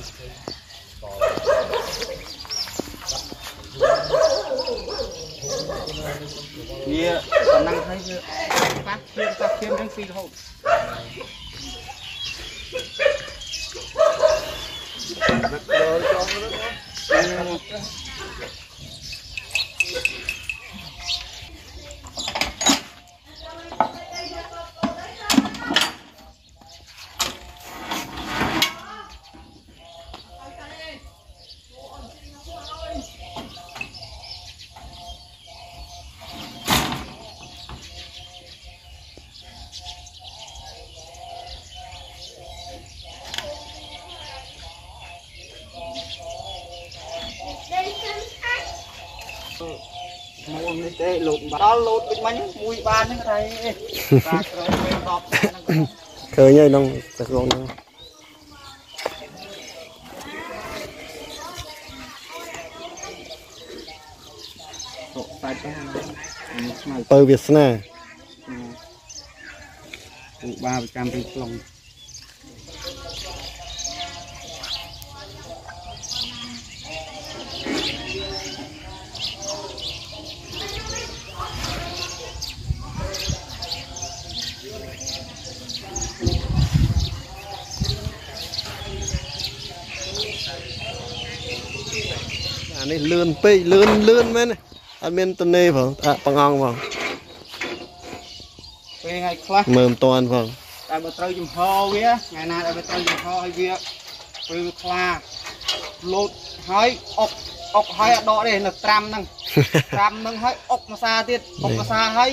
វាប៉ុណ្ណឹងហើយវាប៉ះឈាមប៉ះឈាមទាំងពីររហូត មួយនេះទេលោតដល់លោតវិញមិញមួយបានហ្នឹងតែបាទក្រោយពេល10ហ្នឹងឃើញហើយក្នុងសក្លងហ្នឹងទៅសាច់ទៅនេះស្មៅពៅវាសនាពូបាប្រចាំទីក្រុង អានេះលឿនពេកលឿនលឿនមែនអត់មានតនេផងអ่ะបងអង្គផងពេលថ្ងៃខ្លះមើលមិនតាន់ផងតែបើត្រូវចំហវាថ្ងៃណាដែលវាត្រូវចំហឲ្យវាពេលវាខ្លាលោតហើយអុកអុកហើយអត់ដកទេនៅត្រាំហ្នឹងត្រាំហ្នឹងហើយអុកម្សាទៀតអុកម្សាហើយ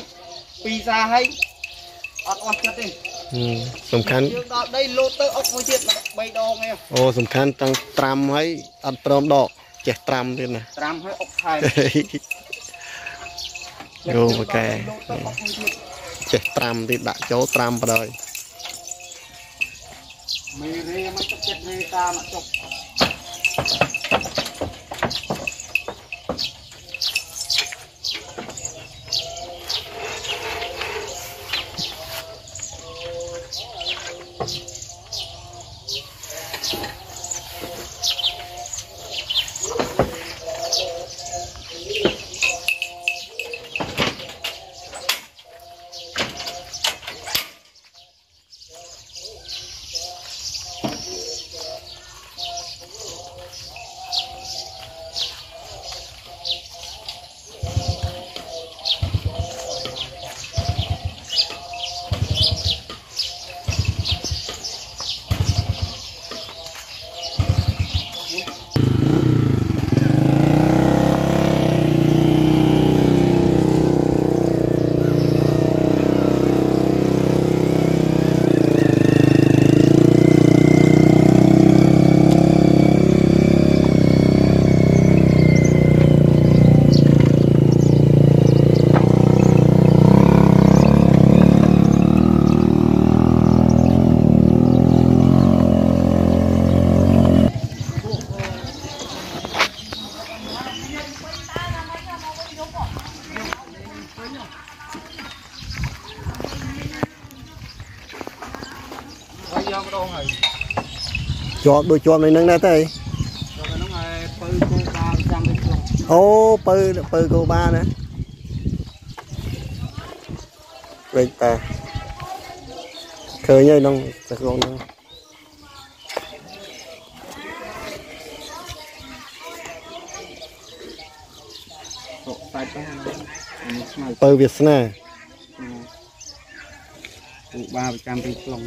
ពីរសាហើយអត់អស់ចិត្តទេហឹមសំខាន់យើងដល់ដីលោតទៅអុកមួយទៀត3ដងឯងអូសំខាន់តាំងត្រាំហើយអត់ព្រមដក ចេះត្រាំទៀតណាត្រាំហើយអុកថែមយោបកែលោតទៅអុកមួយទៀតចេះត្រាំទៀតដាក់ចូលត្រាំបដ ாய் មេរេមកទឹកចិត្តរេតាមកចុក ជាប់ដូចជាប់នៅនឹងដែរទេយកហ្នឹងឲ្យពៅគោកាលចាំទីក្រុងអូពៅពៅកោបាណាលេខតាឃើញហើយក្នុងសក្លងហ្នឹង ទៅសាច់ទៅនេះស្មៅពៅវាសនាពូបាប្រចាំទីក្រុង